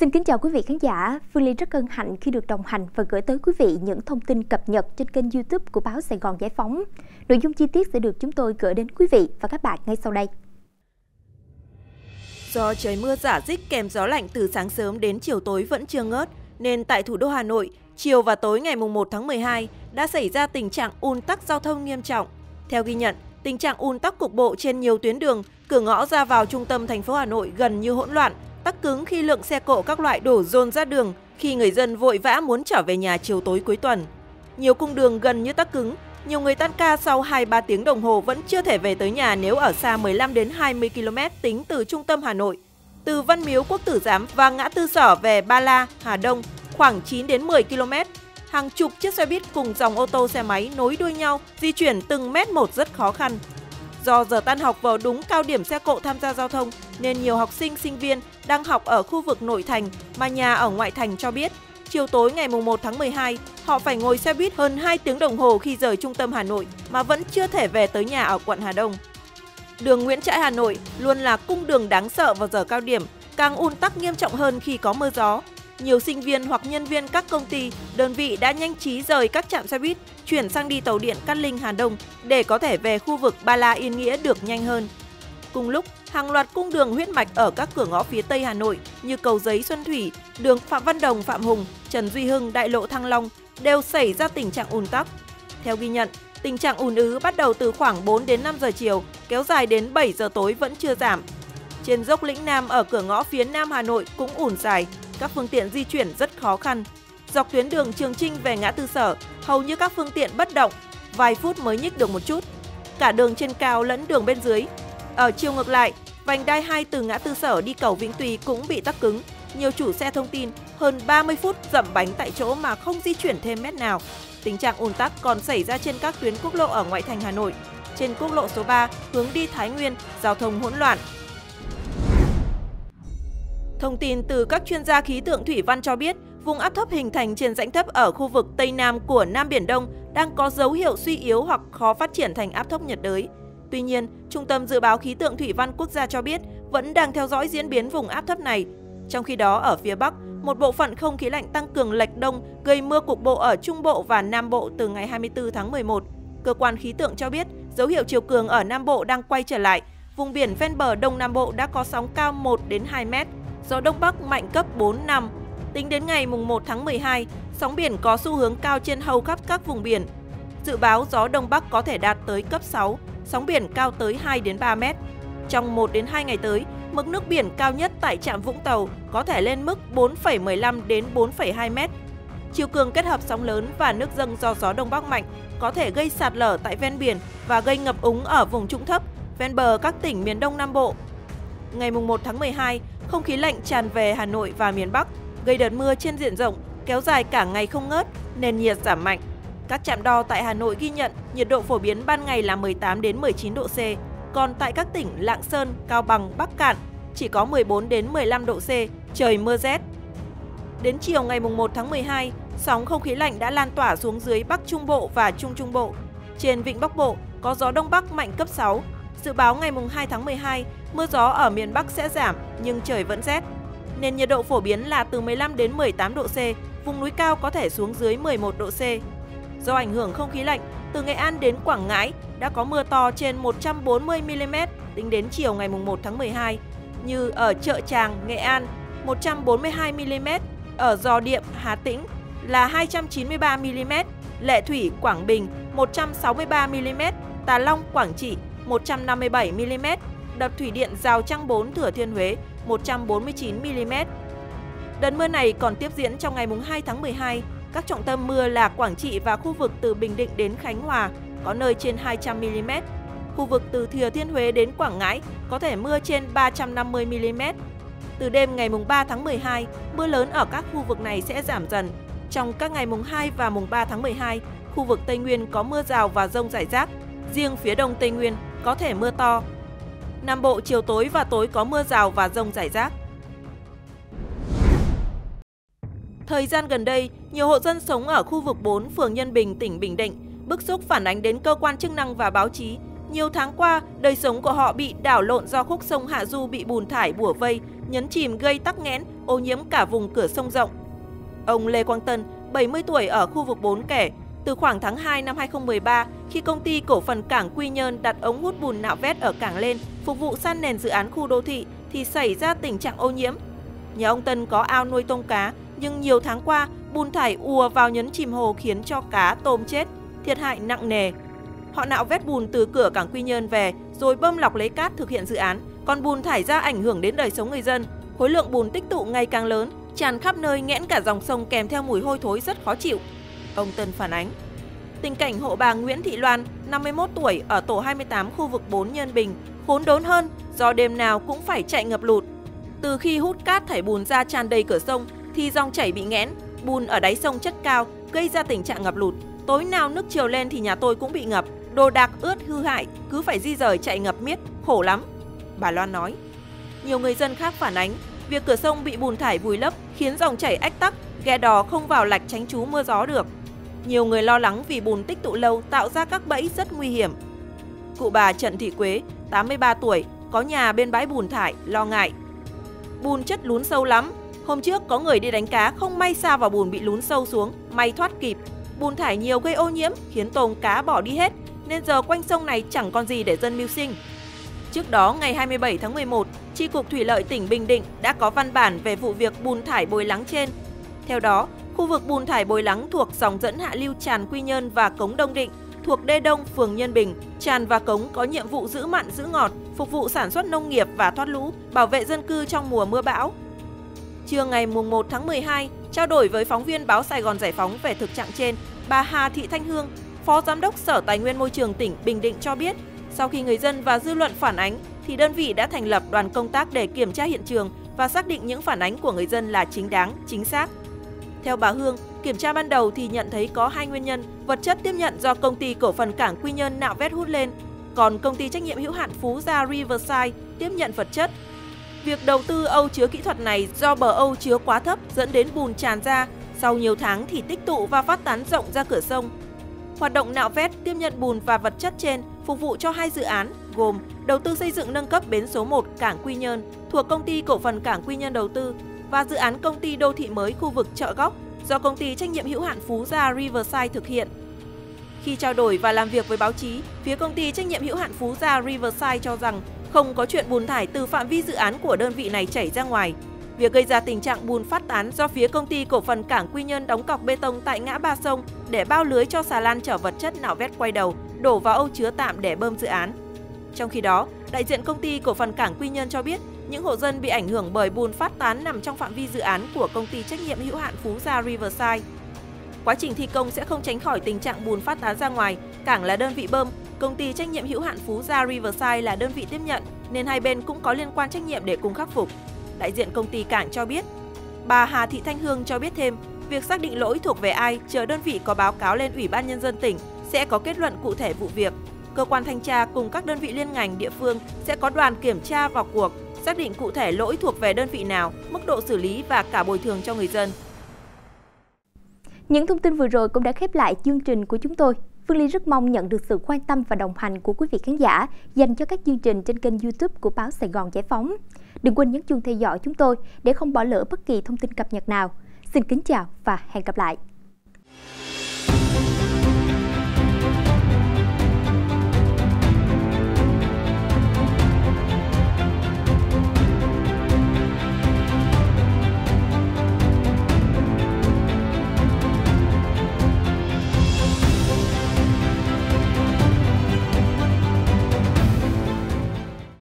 Xin kính chào quý vị khán giả. Phương Ly rất hân hạnh khi được đồng hành và gửi tới quý vị những thông tin cập nhật trên kênh YouTube của báo Sài Gòn Giải phóng. Nội dung chi tiết sẽ được chúng tôi gửi đến quý vị và các bạn ngay sau đây. Do trời mưa giả dích kèm gió lạnh từ sáng sớm đến chiều tối vẫn chưa ngớt, nên tại thủ đô Hà Nội, chiều và tối ngày 1 tháng 12 đã xảy ra tình trạng ùn tắc giao thông nghiêm trọng. Theo ghi nhận, tình trạng ùn tắc cục bộ trên nhiều tuyến đường, cửa ngõ ra vào trung tâm thành phố Hà Nội gần như hỗn loạn, tắc cứng khi lượng xe cộ các loại đổ dồn ra đường khi người dân vội vã muốn trở về nhà chiều tối cuối tuần. Nhiều cung đường gần như tắc cứng, nhiều người tan ca sau 2-3 tiếng đồng hồ vẫn chưa thể về tới nhà nếu ở xa 15 đến 20 km tính từ trung tâm Hà Nội. Từ Văn Miếu Quốc Tử Giám và ngã tư sở về Ba La, Hà Đông khoảng 9 đến 10 km. Hàng chục chiếc xe buýt cùng dòng ô tô xe máy nối đuôi nhau di chuyển từng mét một rất khó khăn. Do giờ tan học vào đúng cao điểm xe cộ tham gia giao thông nên nhiều học sinh, sinh viên đang học ở khu vực nội thành mà nhà ở ngoại thành cho biết chiều tối ngày 1 tháng 12, họ phải ngồi xe buýt hơn 2 tiếng đồng hồ khi rời trung tâm Hà Nội mà vẫn chưa thể về tới nhà ở quận Hà Đông. Đường Nguyễn Trãi Hà Nội luôn là cung đường đáng sợ vào giờ cao điểm, càng un tắc nghiêm trọng hơn khi có mưa gió. Nhiều sinh viên hoặc nhân viên các công ty, đơn vị đã nhanh trí rời các trạm xe buýt, chuyển sang đi tàu điện Cát Linh Hà Đông để có thể về khu vực Ba La Yên Nghĩa được nhanh hơn. Cùng lúc, hàng loạt cung đường huyết mạch ở các cửa ngõ phía Tây Hà Nội như Cầu Giấy Xuân Thủy, đường Phạm Văn Đồng Phạm Hùng, Trần Duy Hưng Đại lộ Thăng Long đều xảy ra tình trạng ùn tắc. Theo ghi nhận, tình trạng ùn ứ bắt đầu từ khoảng 4 đến 5 giờ chiều, kéo dài đến 7 giờ tối vẫn chưa giảm. Trên dốc Lĩnh Nam ở cửa ngõ phía Nam Hà Nội cũng ùn dài, các phương tiện di chuyển rất khó khăn. Dọc tuyến đường Trường Trinh về ngã tư sở, hầu như các phương tiện bất động, vài phút mới nhích được một chút. Cả đường trên cao lẫn đường bên dưới ở chiều ngược lại, vành đai 2 từ ngã tư sở đi cầu Vĩnh Tuy cũng bị tắc cứng. Nhiều chủ xe thông tin hơn 30 phút dậm bánh tại chỗ mà không di chuyển thêm mét nào. Tình trạng ùn tắc còn xảy ra trên các tuyến quốc lộ ở ngoại thành Hà Nội. Trên quốc lộ số 3 hướng đi Thái Nguyên, giao thông hỗn loạn. Thông tin từ các chuyên gia khí tượng thủy văn cho biết, vùng áp thấp hình thành trên rãnh thấp ở khu vực Tây Nam của Nam Biển Đông đang có dấu hiệu suy yếu hoặc khó phát triển thành áp thấp nhiệt đới. Tuy nhiên, Trung tâm Dự báo Khí tượng Thủy văn Quốc gia cho biết vẫn đang theo dõi diễn biến vùng áp thấp này. Trong khi đó, ở phía Bắc, một bộ phận không khí lạnh tăng cường lệch đông gây mưa cục bộ ở Trung Bộ và Nam Bộ từ ngày 24 tháng 11. Cơ quan khí tượng cho biết dấu hiệu chiều cường ở Nam Bộ đang quay trở lại. Vùng biển ven bờ Đông Nam Bộ đã có sóng cao 1 đến 2 mét, gió Đông Bắc mạnh cấp 4 5. Tính đến ngày 1 tháng 12, sóng biển có xu hướng cao trên hầu khắp các vùng biển. Dự báo gió Đông Bắc có thể đạt tới cấp 6, sóng biển cao tới 2 đến 3 mét. Trong 1 đến 2 ngày tới, mực nước biển cao nhất tại trạm Vũng Tàu có thể lên mức 4,15 đến 4,2 mét. Chiều cường kết hợp sóng lớn và nước dâng do gió đông bắc mạnh có thể gây sạt lở tại ven biển và gây ngập úng ở vùng trũng thấp, ven bờ các tỉnh miền Đông Nam Bộ. Ngày 1 tháng 12, không khí lạnh tràn về Hà Nội và miền Bắc, gây đợt mưa trên diện rộng, kéo dài cả ngày không ngớt, nền nhiệt giảm mạnh. Các trạm đo tại Hà Nội ghi nhận nhiệt độ phổ biến ban ngày là 18 đến 19 độ C, còn tại các tỉnh Lạng Sơn, Cao Bằng, Bắc Cạn chỉ có 14 đến 15 độ C, trời mưa rét. Đến chiều ngày 1 tháng 12, sóng không khí lạnh đã lan tỏa xuống dưới Bắc Trung Bộ và Trung Trung Bộ. Trên vịnh Bắc Bộ có gió Đông Bắc mạnh cấp 6. Dự báo ngày 2 tháng 12, mưa gió ở miền Bắc sẽ giảm nhưng trời vẫn rét. Nền nhiệt độ phổ biến là từ 15 đến 18 độ C, vùng núi cao có thể xuống dưới 11 độ C. Do ảnh hưởng không khí lạnh, từ Nghệ An đến Quảng Ngãi đã có mưa to trên 140 mm tính đến chiều ngày 1 tháng 12, như ở chợ Tràng, Nghệ An 142 mm, ở Giò Điệm, Hà Tĩnh là 293 mm, Lệ Thủy, Quảng Bình 163 mm, Tà Long, Quảng Trị 157 mm, đập thủy điện Rào Trăng 4 Thừa Thiên Huế 149 mm. Đợt mưa này còn tiếp diễn trong ngày 2 tháng 12 các trọng tâm mưa là Quảng Trị và khu vực từ Bình Định đến Khánh Hòa, có nơi trên 200 mm. Khu vực từ Thừa Thiên Huế đến Quảng Ngãi có thể mưa trên 350 mm. Từ đêm ngày 3 tháng 12, mưa lớn ở các khu vực này sẽ giảm dần. Trong các ngày mùng 2 và mùng 3 tháng 12, khu vực Tây Nguyên có mưa rào và rông rải rác. Riêng phía đông Tây Nguyên có thể mưa to. Nam Bộ chiều tối và tối có mưa rào và rông rải rác. Thời gian gần đây, nhiều hộ dân sống ở khu vực 4 phường Nhân Bình, tỉnh Bình Định bức xúc phản ánh đến cơ quan chức năng và báo chí Nhiều tháng qua, đời sống của họ bị đảo lộn do khúc sông Hạ Du bị bùn thải bủa vây, nhấn chìm gây tắc nghẽn, ô nhiễm cả vùng cửa sông rộng. Ông Lê Quang Tân, 70 tuổi ở khu vực 4 kể, từ khoảng tháng 2 năm 2013, khi công ty cổ phần cảng Quy Nhơn đặt ống hút bùn nạo vét ở cảng lên phục vụ san nền dự án khu đô thị thì xảy ra tình trạng ô nhiễm. Nhà ông Tân có ao nuôi tôm cá, nhưng nhiều tháng qua, bùn thải ùa vào nhấn chìm hồ khiến cho cá tôm chết, thiệt hại nặng nề. Họ nạo vét bùn từ cửa cảng Quy Nhơn về rồi bơm lọc lấy cát thực hiện dự án, còn bùn thải ra ảnh hưởng đến đời sống người dân. Khối lượng bùn tích tụ ngày càng lớn, tràn khắp nơi nghẽn cả dòng sông kèm theo mùi hôi thối rất khó chịu. Ông Tân phản ánh. Tình cảnh hộ bà Nguyễn Thị Loan, 51 tuổi ở tổ 28 khu vực 4 Nhân Bình, khốn đốn hơn do đêm nào cũng phải chạy ngập lụt. Từ khi hút cát thải bùn ra tràn đầy cửa sông thì dòng chảy bị nghẽn, bùn ở đáy sông chất cao gây ra tình trạng ngập lụt. Tối nào nước chiều lên thì nhà tôi cũng bị ngập, đồ đạc ướt hư hại, cứ phải di rời chạy ngập miết, khổ lắm. Bà Loan nói. Nhiều người dân khác phản ánh, việc cửa sông bị bùn thải vùi lấp khiến dòng chảy ách tắc, ghe đò không vào lạch tránh trú mưa gió được. Nhiều người lo lắng vì bùn tích tụ lâu tạo ra các bẫy rất nguy hiểm. Cụ bà Trần Thị Quế, 83 tuổi, có nhà bên bãi bùn thải, lo ngại. Bùn chất lún sâu lắm. Hôm trước có người đi đánh cá không may xa vào bùn bị lún sâu xuống, may thoát kịp. Bùn thải nhiều gây ô nhiễm khiến tôm cá bỏ đi hết, nên giờ quanh sông này chẳng còn gì để dân mưu sinh. Trước đó, ngày 27 tháng 11, Tri Cục Thủy lợi tỉnh Bình Định đã có văn bản về vụ việc bùn thải bồi lắng trên. Theo đó, khu vực bùn thải bồi lắng thuộc dòng dẫn hạ lưu tràn Quy Nhơn và Cống Đông Định thuộc Đê Đông, phường Nhân Bình, tràn và cống có nhiệm vụ giữ mặn giữ ngọt, phục vụ sản xuất nông nghiệp và thoát lũ, bảo vệ dân cư trong mùa mưa bão. Trưa ngày 1 tháng 12, trao đổi với phóng viên báo Sài Gòn Giải phóng về thực trạng trên, bà Hà Thị Thanh Hương, Phó Giám đốc Sở Tài nguyên Môi trường tỉnh Bình Định cho biết, sau khi người dân và dư luận phản ánh, thì đơn vị đã thành lập đoàn công tác để kiểm tra hiện trường và xác định những phản ánh của người dân là chính đáng, chính xác. Theo bà Hương, kiểm tra ban đầu thì nhận thấy có hai nguyên nhân, vật chất tiếp nhận do công ty cổ phần cảng Quy Nhơn nạo vét hút lên, còn công ty trách nhiệm hữu hạn Phú Gia Riverside tiếp nhận vật chất. Việc đầu tư âu chứa kỹ thuật này do bờ âu chứa quá thấp dẫn đến bùn tràn ra, sau nhiều tháng thì tích tụ và phát tán rộng ra cửa sông. Hoạt động nạo vét tiếp nhận bùn và vật chất trên phục vụ cho hai dự án gồm đầu tư xây dựng nâng cấp bến số 1 cảng Quy Nhơn thuộc công ty cổ phần cảng Quy Nhơn đầu tư và dự án công ty đô thị mới khu vực chợ góc do công ty trách nhiệm hữu hạn Phú Gia Riverside thực hiện. Khi trao đổi và làm việc với báo chí, phía công ty trách nhiệm hữu hạn Phú Gia Riverside cho rằng không có chuyện bùn thải từ phạm vi dự án của đơn vị này chảy ra ngoài. Việc gây ra tình trạng bùn phát tán do phía công ty cổ phần cảng Quy Nhơn đóng cọc bê tông tại ngã ba sông để bao lưới cho xà lan chở vật chất nạo vét quay đầu, đổ vào âu chứa tạm để bơm dự án. Trong khi đó, đại diện công ty cổ phần cảng Quy Nhơn cho biết những hộ dân bị ảnh hưởng bởi bùn phát tán nằm trong phạm vi dự án của công ty trách nhiệm hữu hạn Phú Gia Riverside. Quá trình thi công sẽ không tránh khỏi tình trạng bùn phát tán ra ngoài, cảng là đơn vị bơm, công ty trách nhiệm hữu hạn Phú Gia Riverside là đơn vị tiếp nhận, nên hai bên cũng có liên quan trách nhiệm để cùng khắc phục. Đại diện công ty cảng cho biết. Bà Hà Thị Thanh Hương cho biết thêm, việc xác định lỗi thuộc về ai chờ đơn vị có báo cáo lên Ủy ban Nhân dân tỉnh sẽ có kết luận cụ thể vụ việc. Cơ quan thanh tra cùng các đơn vị liên ngành địa phương sẽ có đoàn kiểm tra vào cuộc xác định cụ thể lỗi thuộc về đơn vị nào, mức độ xử lý và cả bồi thường cho người dân. Những thông tin vừa rồi cũng đã khép lại chương trình của chúng tôi. Phương Ly rất mong nhận được sự quan tâm và đồng hành của quý vị khán giả dành cho các chương trình trên kênh YouTube của báo Sài Gòn Giải phóng. Đừng quên nhấn chuông theo dõi chúng tôi để không bỏ lỡ bất kỳ thông tin cập nhật nào. Xin kính chào và hẹn gặp lại.